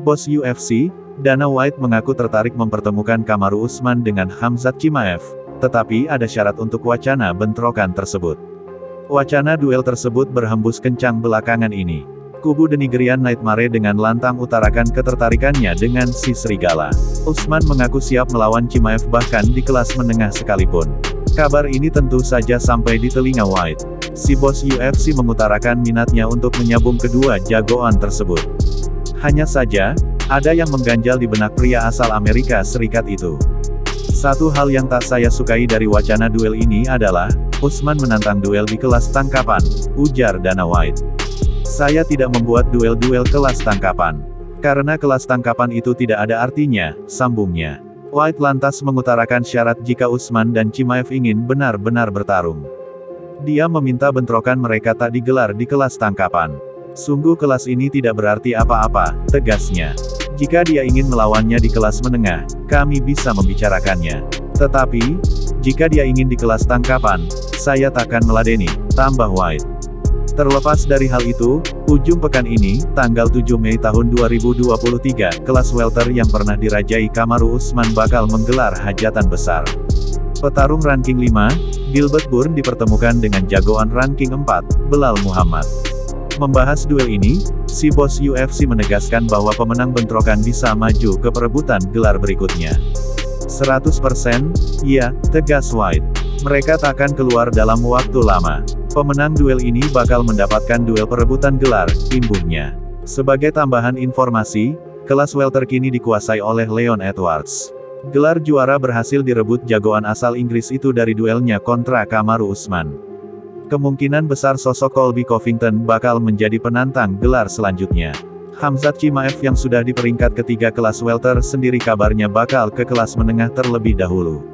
Bos UFC, Dana White mengaku tertarik mempertemukan Kamaru Usman dengan Hamzat Chimaev, tetapi ada syarat untuk wacana bentrokan tersebut. Wacana duel tersebut berhembus kencang belakangan ini. Kubu Denigrian Nightmare dengan lantang utarakan ketertarikannya dengan si Serigala. Usman mengaku siap melawan Chimaev bahkan di kelas menengah sekalipun. Kabar ini tentu saja sampai di telinga White. Si bos UFC mengutarakan minatnya untuk menyambung kedua jagoan tersebut. Hanya saja, ada yang mengganjal di benak pria asal Amerika Serikat itu. Satu hal yang tak saya sukai dari wacana duel ini adalah, Usman menantang duel di kelas tangkapan, ujar Dana White. Saya tidak membuat duel-duel kelas tangkapan. Karena kelas tangkapan itu tidak ada artinya, sambungnya. White lantas mengutarakan syarat jika Usman dan Chimaev ingin benar-benar bertarung. Dia meminta bentrokan mereka tak digelar di kelas tangkapan. Sungguh kelas ini tidak berarti apa-apa, tegasnya. Jika dia ingin melawannya di kelas menengah, kami bisa membicarakannya. Tetapi, jika dia ingin di kelas tangkapan, saya takkan meladeni, tambah White. Terlepas dari hal itu, ujung pekan ini, tanggal 7 Mei tahun 2023, kelas welter yang pernah dirajai Kamaru Usman bakal menggelar hajatan besar. Petarung ranking 5, Gilbert Burn dipertemukan dengan jagoan ranking 4, Belal Muhammad. Membahas duel ini, si bos UFC menegaskan bahwa pemenang bentrokan bisa maju ke perebutan gelar berikutnya. 100%, ya, tegas White. Mereka takkan keluar dalam waktu lama. Pemenang duel ini bakal mendapatkan duel perebutan gelar, imbuhnya. Sebagai tambahan informasi, kelas welter kini dikuasai oleh Leon Edwards. Gelar juara berhasil direbut jagoan asal Inggris itu dari duelnya kontra Kamaru Usman. Kemungkinan besar sosok Colby Covington bakal menjadi penantang gelar selanjutnya. Hamzat Chimaev yang sudah di peringkat ketiga kelas welter sendiri kabarnya bakal ke kelas menengah terlebih dahulu.